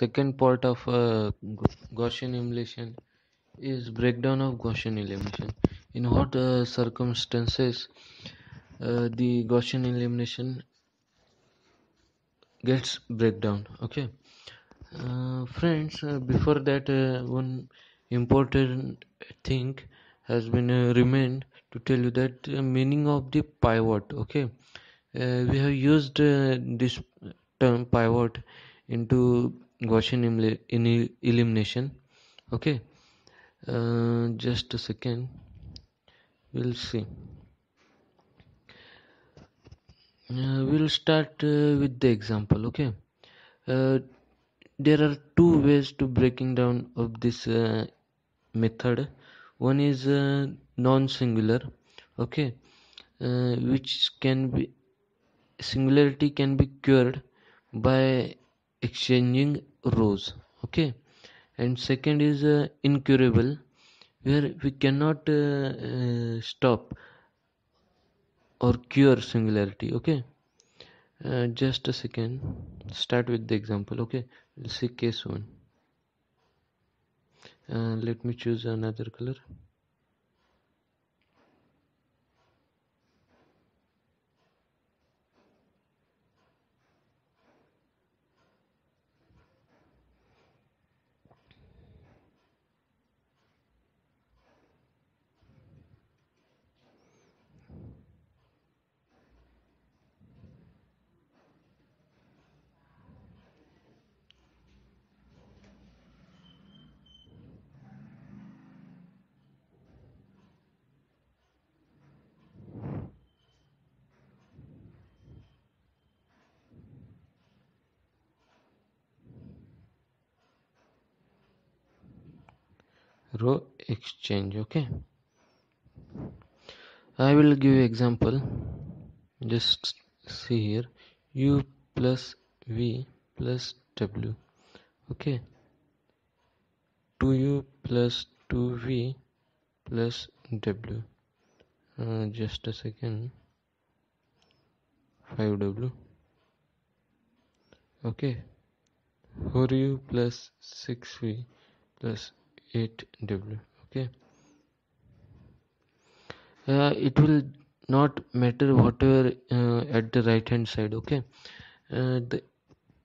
second part of uh, Gaussian elimination is breakdown of Gaussian elimination. In what uh, circumstances uh, the Gaussian elimination gets breakdown? Okay, uh, friends. Uh, before that, uh, one important thing has been remained to tell you that meaning of the pivot. Okay, we have used this term pivot into Gaussian elimination. Okay. Uh, just a second. We'll see. Uh, we'll start uh, with the example. Okay. Uh, there are two ways to breaking down of this uh, method. One is uh, non-singular. Okay. Which can be singularity can be cured by exchanging rows okay? And second is uh, incurable where we cannot uh, uh, stop or cure singularity okay? Uh, just a second. Start with the example okay? We'll see case one. Uh, let me choose another color row exchange okay? I will give example. Just see here. U plus v plus w okay? 2u plus 2v plus w. Uh, just a second. 5w okay? 4u plus 6v plus 8w okay? Uh, it will not matter whatever uh, at the right hand side okay? Uh, the,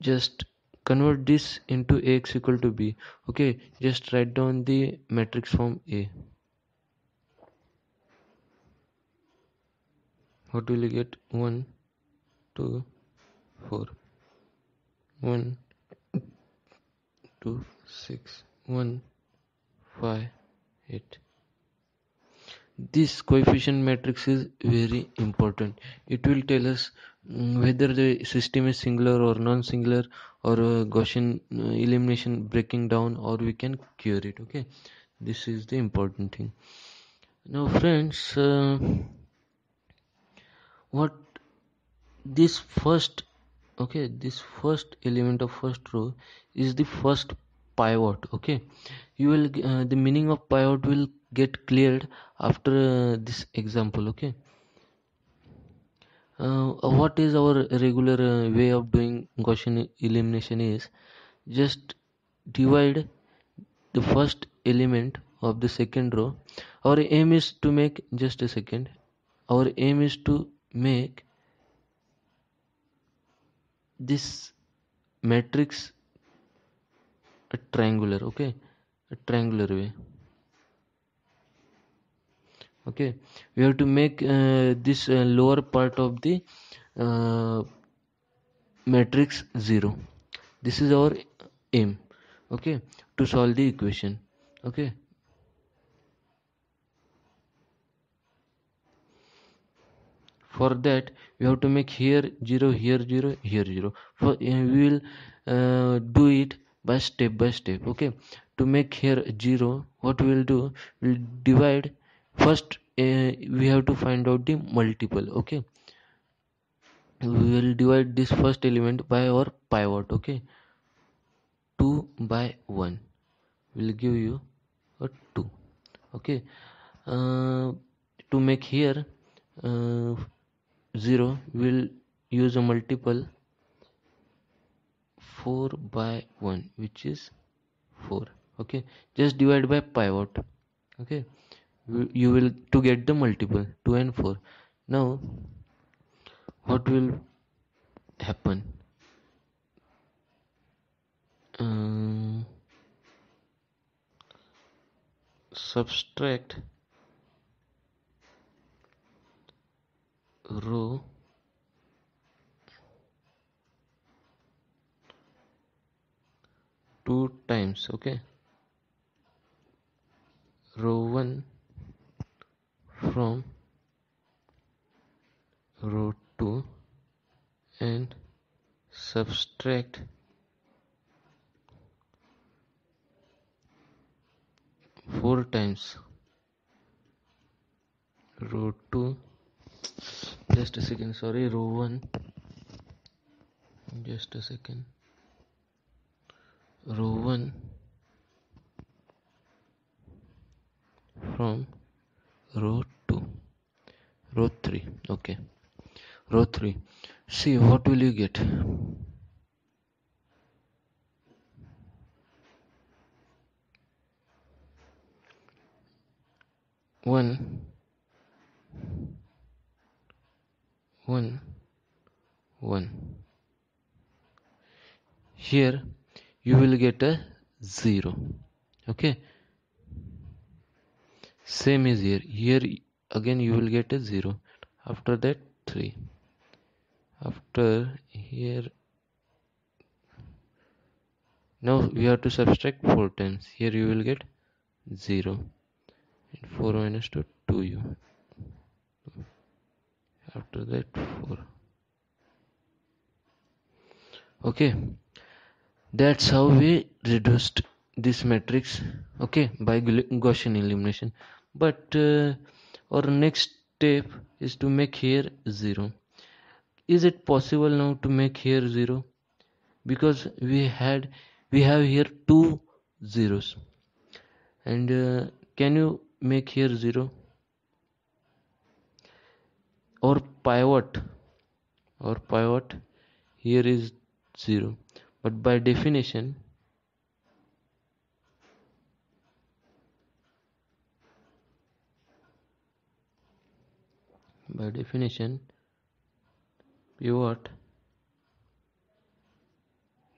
just convert this into ax equal to b okay? Just write down the matrix form a. What will you get? 1 2 4 1 2 6 1 5 8 this coefficient matrix is very important. It will tell us mm, whether the system is singular or non-singular or uh, Gaussian uh, elimination breaking down or we can cure it okay? This is the important thing. Now friends uh, what this first okay this first element of first row is the first pivot okay? You will uh, the meaning of pivot will get cleared after uh, this example okay? Uh, what is our regular uh, way of doing Gaussian elimination is just divide the first element of the second row. Our aim is to make just a second our aim is to make this matrix a triangular okay? A triangular way. Okay. We have to make uh, this uh, lower part of the uh, matrix 0 this is our aim okay? To solve the equation okay? For that we have to make here 0 here 0 here 0 for uh, we will uh, do it by step by step okay? To make here 0 what we will do? We'll divide. First uh, we have to find out the multiple okay? We will divide this first element by our pivot okay? 2 by 1 will give you a 2 okay? Uh, to make here uh, 0 will use a multiple 4 by 1 which is 4 okay? Just divide by pivot okay? You will to get the multiple 2 and 4 now what will happen? Um, subtract row two times okay? Row 1 from row 2 and subtract four times. Row 2 just a second sorry row 1 just a second row 1 from row 2 row 3 okay. Row 3 see what will you get? One. One. One. Here you will get a zero. Okay? Same is here. Here again you will get a 0 after that 3 after here now we have to subtract 4 times here you will get 0 and 4 minus 2 2u after that 4 okay that's how we reduced this matrix okay by Gaussian elimination. But uh, our next step is to make here 0 is it possible now to make here 0 because we had we have here two zeros. And uh, can you make here 0 or pivot or pivot here is 0 but by definition by definition pivot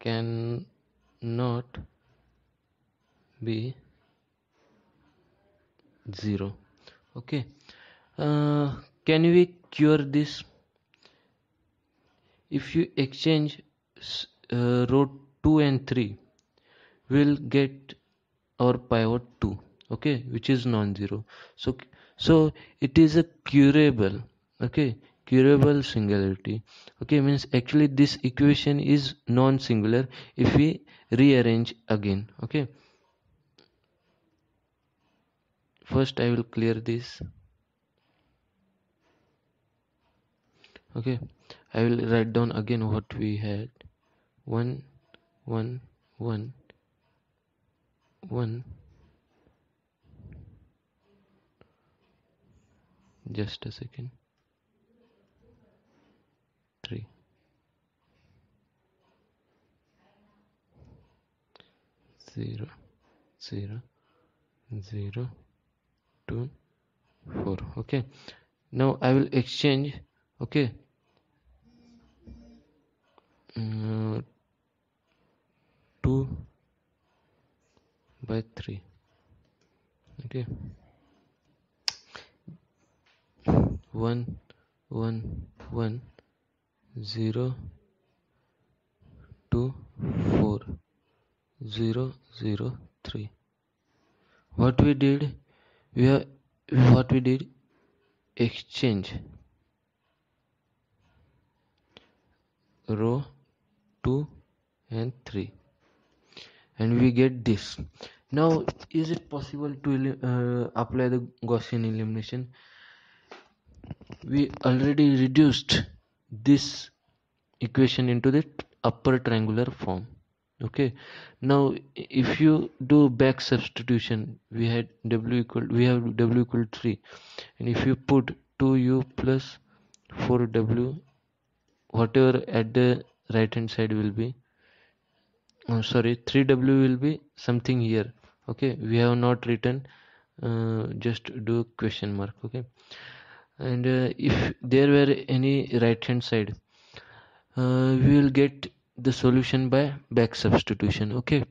cannot be 0 okay. Uh, can we cure this? If you exchange uh, row 2 and 3 we'll get our pivot 2 okay which is non-zero. So so it is a curable okay curable singularity okay means actually this equation is non-singular if we rearrange again okay. First I will clear this okay. I will write down again what we had one one one one. Just a second. Three. Zero zero zero two four. Okay. Now I will exchange. Okay. Uh, 2 by 3 okay. One one one zero two four zero zero three. What we did we have what we did exchange row 2 and 3 and we get this. Now is it possible to uh, apply the Gaussian elimination? We already reduced this equation into the upper triangular form. Okay. Now if you do back substitution we had w equal we have w equal 3 and if you put 2u plus 4w whatever at the right hand side will be uh, sorry 3w will be something here. Okay we have not written uh, just do question mark okay? And uh, if there were any right hand side uh, we will get the solution by back substitution okay?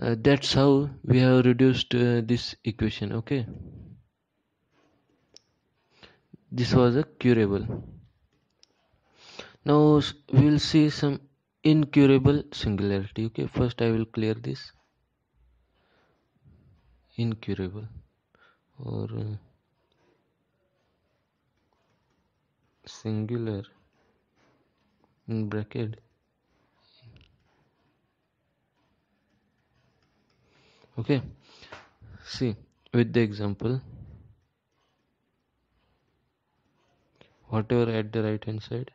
Uh, that's how we have reduced uh, this equation okay? This was a curable. Now we will see some incurable singularity. Okay first i will clear this. Incurable. Or uh, singular in bracket. Okay see with the example whatever at the right hand side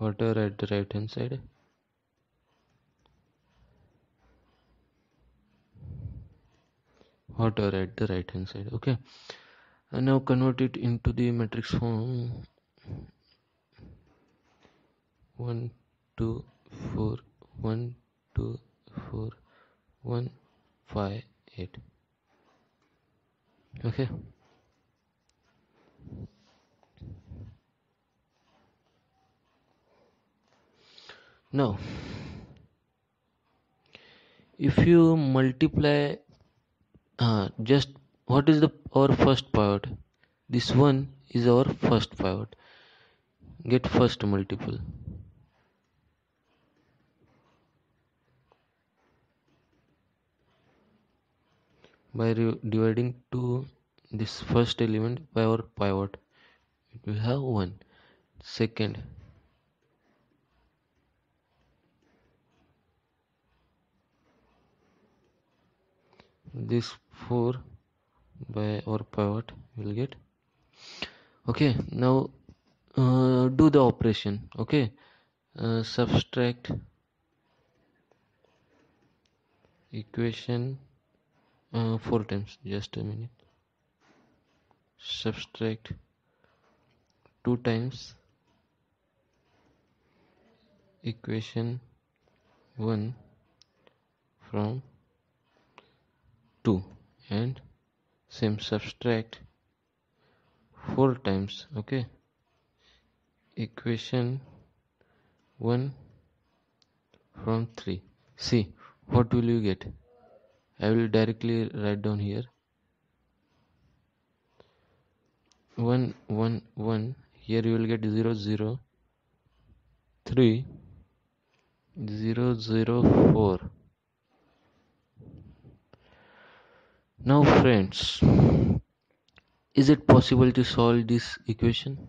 whatever at the right hand side. Whatever at the right hand side okay. And now convert it into the matrix form. 1 2 4 1 2 4 1 5 8 okay now if you multiply uh, just what is the our first pivot? This one is our first pivot. Get first multiple. By dividing to this first element by our pivot we have one. Second this 4 by our pivot will get. Okay now uh, do the operation okay? Uh, subtract equation uh, four times just a minute. Subtract two times equation 1 from 2 and same subtract 4 times okay? Equation 1 from 3 see what will you get? I will directly write down here. 1 1 1 here you will get 0 0 3 0 0 4 Now friends, is it possible to solve this equation?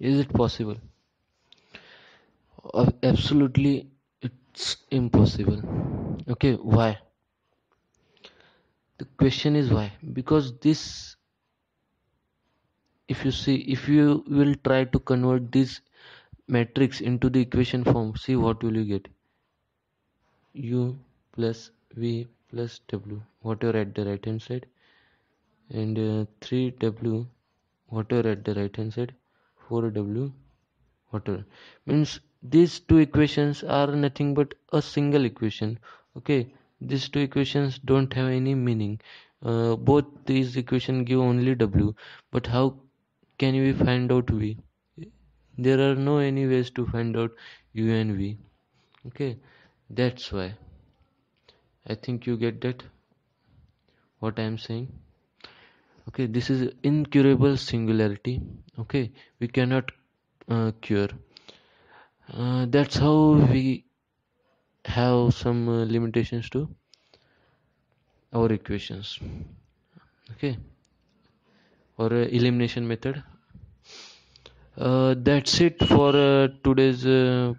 Is it possible? Absolutely, it's impossible. Okay, why? The question is why? Because this, if you see, if you will try to convert this matrix into the equation form. See what will you get? U plus v plus w. Whatever at the right hand side? And uh, 3w whatever at the right hand side 4w whatever means these two equations are nothing but a single equation. Okay? These two equations don't have any meaning. Uh, both these equations give only w. But how can we find out v there are no any ways to find out u and v okay? That's why. I think you get that what i am saying. Okay? This is incurable singularity. Okay? We cannot uh, cure. Uh, that's how we have some uh, limitations to our equations. Okay? Or uh, elimination method that's it for uh, today's uh,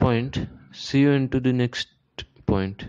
point. See you into the next point